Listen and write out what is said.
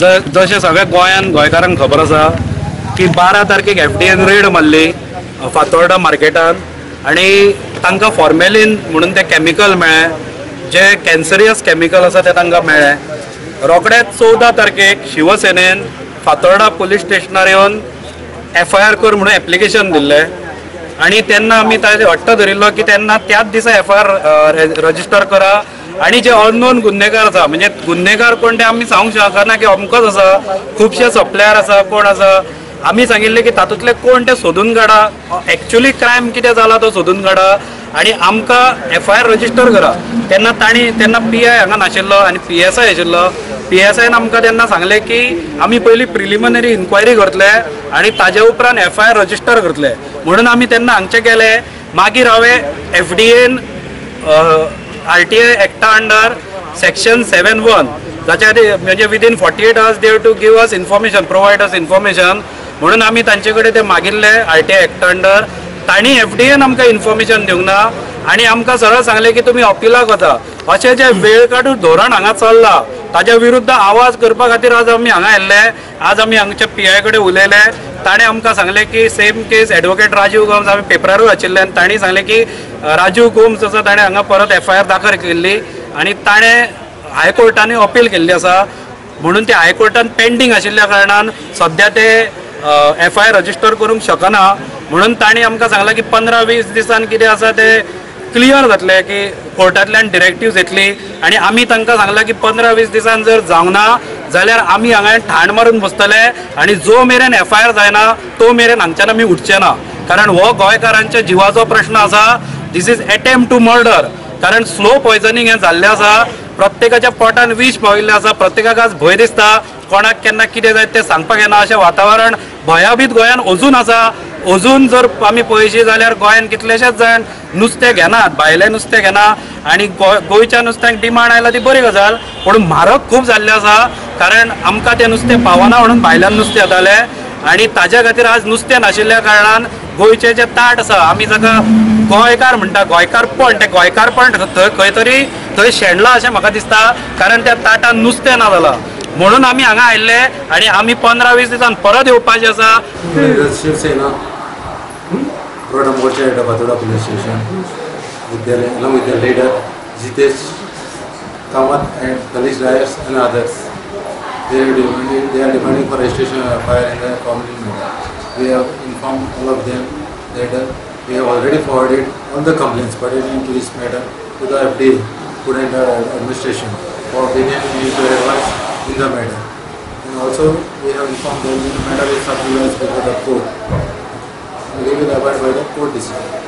ज जशें सगळ्या गोंयान गोंयकारांक खबर आसा की बारा तारखेक एफ डी एन रेड मारली फातोर्डा मार्केटान आनी तांकां फॉर्मेलीन म्हणून तें कॅमिकल मेळ्ळें जे कॅन्सरियस कॅमिकल आसा तें तांकां मेळ्ळें. रोखडेच चवदा तारखेक शिवसेनेन फातोर्डा पुलीस स्टेशनार येवन एफ आय आर कर म्हणून एप्लिकेशन दिल्लें. आणि तेन्ना आमी ताजे हट्ट धरिल्लो की तेन्ना त्याच दिसा एफ आय आर रजिस्टर करा आणि जे अननोन गुन्हेगार आसा म्हणजे गुन्हेगार कोण ते आमी सांगूंक शकना की अमकोच आसा खुबशे सप्लायर आसा कोण आसा आमी सांगिल्ले की तातूंतले कोण ते सोदून काडा एक्चुअली क्रायम कितें जाला तो सोदून काडा आणि आमकां एफ आय आर रजिस्टर करा. तेन्ना ताणी तेन्ना पी आय हांगा नाशिल्लो आनी पी एस आय आशिल्लो पी एस आयन आमकां तेन्ना सांगलें की आमी पयलीं प्रिलिमिनरी इन्क्वायरी करतले आनी ताजे उपरांत एफ आय आर रजिस्टर करतले. म्हणून आमी तेन्ना हांगचे गेले मागीर हांवें F D N R T I एक्टा under section seven one जाच्या खातीर म्हणजे within forty eight hours Dev to give us information provide us information म्हणून आमी तांचे कडेन ते मागिल्ले आर टी आय एक्टा अंडर तांणी एफ डी एन आमकां इन्फॉर्मेशन दिवंक ना आनी आमकां सरळ सांगलें की तुमी अपिलाक वचा अशें जें वेळ काडून धोरण हांगा चल्लां. ताच्या विरुद्ध आवाज करपा खातीर आज आमी हांगा येल्ले. आज आमी हांगच्या पी आय कडेन उलयले. ताणें आमकां सांगलें की same case advocate Rajiv Gomes आमी पेपरारूय वाचिल्ले आनी ताणें सांगलें की राजीव गोम्स आसा ताणें हांगा परत एफ आय आर दाखल केल्ली. आनी ताणें हायकोर्टानूय अपील केल्ली आसा म्हणून ते हायकोर्टान पेंडींग आशिल्ल्या कारणान सध्या ते एफ आय आर रजिस्टर करूंक शकना. म्हणून ताणें आमकां सांगलां की पंदरा वीस दिसान कितें आसा ते क्लियर जातले की कोर्टांतल्यान डिरेक्टिव्ह येतली आनी आमी तांकां सांगलां की पंदरा वीस दिसान जर जावंक ना जाल्यार आमी हांगा ठाण मारून बसतले आनी जो मेरेन एफ आय आर जायना तो मेरेन हांगच्यान आमी उठचे ना कारण हो गोंयकारांच्या जिवाचो प्रश्न आसा दीस इज अटेम्प्ट टू मर्डर कारण स्लो पॉयझनिंग हें जाल्लें आसा प्रत्येकाच्या पोटान विष पाविल्लें आसा प्रत्येकाक आज भंय दिसता कोणाक केन्ना कितें जाय तें सांगपाक येना अशें वातावरण भयाभीत गोंयान अजून आसा. अजून जर आमी पळयशी जाल्यार गोंयान कितलेशेच जाण? नुस्तें घेनात भायलें नुस्तें घेना आनी गोंय गोंयच्या नुस्त्यांक डिमांड आयला ती बरी गजाल. पूण म्हारग खूब जाल्लें आसा कारण आमकां तें नुस्तें पावना म्हणून भायल्यान नुस्तें येतालें आनी ताज्या खातीर आज नुस्तें नाशिल्ल्या कारणान गोंयचें जें ताट आसा आमी जाका गोंयकार म्हणटा गोंयकारपण तें गोंयकारपण थंय खंय तरी थंय शेणलां अशें म्हाका दिसता कारण त्या ताटान नुस्तें ना जालां. म्हणून आमी हांगा आयिल्ले आनी आमी पंदरा वीस दिसान परत येवपाचें आसा. शिवसेना प्रोडम मोर्चा हेड फातोडा पुलिस स्टेशन विद्यालय along with the leader Jitesh Kamath and police rioters and others. They are demanding, they are demanding for registration of fire in the community matter. We have informed all of them that uh, we have already forwarded all the complaints pertaining to this matter to the FDA, Food and Drug Administration for opinion and to advice in the matter. And also we have informed them that the matter is subject before the court. We will abide by the court decision.